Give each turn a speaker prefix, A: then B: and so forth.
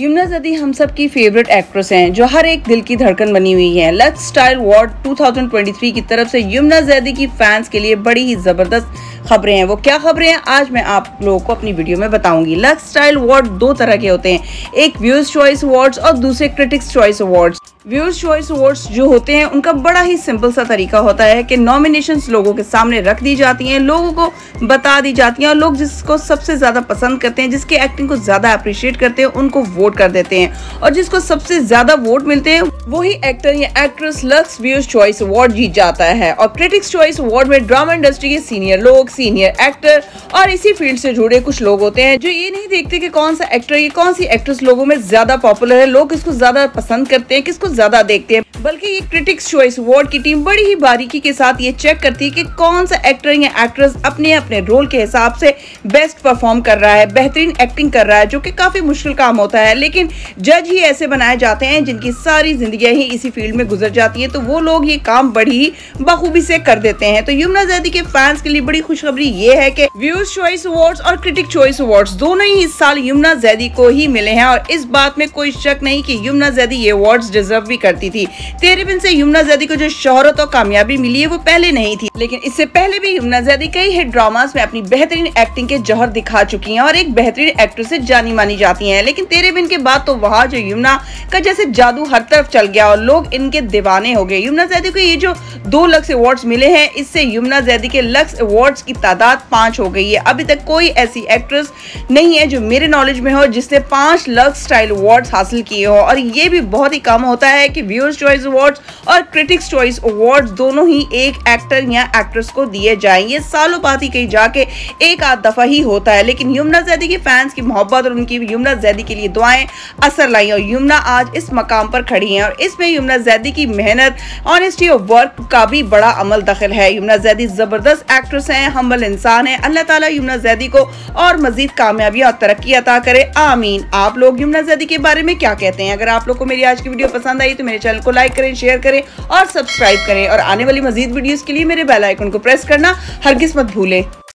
A: यमुना जदी हम सब की फेवरेट एक्ट्रेस हैं जो हर एक दिल की धड़कन बनी हुई है लक्स स्टाइल वार्ड 2023 की तरफ़ से यमुना जैदी की फैंस के लिए बड़ी ही ज़बरदस्त खबरें हैं वो क्या खबरें हैं आज मैं आप लोगों को अपनी वीडियो में बताऊँगी लक्स स्टाइल अवार्ड दो तरह के होते हैं एक व्यूज़ चॉइस अवार्ड्स और दूसरे critics choice awards views choice awards जो होते हैं, उनका बड़ा ही सिंपल सा तरीका होता है कि नॉमिनेशंस लोगों के सामने रख दी जाती हैं, लोगों को बता दी जाती हैं और लोग जिसको सबसे ज़्यादा पसंद करते हैं, जिसकी एक्टिंग को ज़्यादा अप्रिशिएट करते हैं, उनको वोट कर देते हैं। और जिसको सबसे ज़्यादा वोट मिलते हैं, वही एक्टर या actress Lux views choice award जीत जाता है। और क्रिटिक्स चॉइस अवार्ड में ड्रामा इंडस्ट्री के सीनियर लोग सीनियर एक्टर और इसी फ़ील्ड से जुड़े कुछ लोग होते हैं, जो ये नहीं देखते कि कौन सा एक्टर या कौन सी एक्ट्रेस लोगों में ज़्यादा पॉपुलर है, लोग किसको ज़्यादा पसंद करते हैं, किसको ज़्यादा देखते हैं। बल्कि ये क्रिटिक्स चॉइस अवार्ड की टीम बड़ी ही बारीकी के साथ ये चेक करती है कि कौन सा एक्टर या एक्ट्रेस अपने अपने रोल के हिसाब से बेस्ट परफॉर्म कर रहा है, बेहतरीन एक्टिंग कर रहा है, जो कि काफ़ी मुश्किल काम होता है। लेकिन जज ही ऐसे बनाए जाते हैं जिनकी सारी ज़िंदगी ही इसी फ़ील्ड में गुजर जाती है तो वो लोग ये काम बड़ी ही बखूबी से कर देते हैं। तो यमुना जैदी के फैंस के लिए बड़ी खुशखबरी ये है कि व्यूज़ चॉइस अवार्ड और क्रिटिक चॉइस अवार्ड दोनों ही इस साल यमुना जैदी को ही मिले हैं और इस बात में कोई शक नहीं की यमुना जैदी ये अवार्ड डिजर्व भी करती थी। तेरे बिन से यमुना जैदी को जो शोहरत और कामयाबी मिली है, वो पहले नहीं थी। लेकिन इससे पहले भी यमुना जैदी कई हिट ड्रामास में अपनी बेहतरीन एक्टिंग के जौहर दिखा चुकी हैं और एक बेहतरीन एक्ट्रेस से जानी मानी जाती हैं। लेकिन तेरे बिन के बाद तो वहाँ जो यमुना का जैसे जादू हर तरफ़ चल गया और लोग इनके दीवाने हो गए। यमुना जैदी को ये जो दो लक्स अवार्ड मिले हैं, इससे यमुना जैदी के लक्स अवार्ड की तादाद पाँच हो गई है। अभी तक कोई ऐसी एक्ट्रेस नहीं है जो मेरे नॉलेज में हो, जिसने पाँच लक्स स्टाइल अवार्ड हासिल किए हो। और ये भी बहुत ही कम होता है कि व्यूअर्स चॉइस अवार्ड और क्रिटिक्स चॉइस अवार्ड दोनों ही एक एक्टर या एक्ट्रेस को दिए जाएँगे सालों बाद ही कहीं जाके एक आध दफ़ा ही होता है। लेकिन यमुना जैदी के फैंस की मोहब्बत और उनकी यमुना जैदी के लिए दुआएँ असर लाई और यमुना आज इस मकाम पर खड़ी हैं और इसमें यमुना जैदी की मेहनत ऑनेस्टी और वर्क का भी बड़ा अमल दखल है। यमुना जैदी ज़बरदस्त एक्ट्रेस हैं हमल इंसान है। अल्लाह ताला यमुना जैदी को और मजीद कामयाबी और तरक्की अता करे। आमीन। आप लोग यमुना जैदी के बारे में क्या कहते हैं? अगर आप लोग को मेरी आज की वीडियो पसंद आई तो मेरे चैनल को लाइक करें शेयर करें और सब्सक्राइब करें। और आने वाली मजीद वीडियोस के लिए मेरे बेल आइकन को प्रेस करना हर किस्मत भूलें।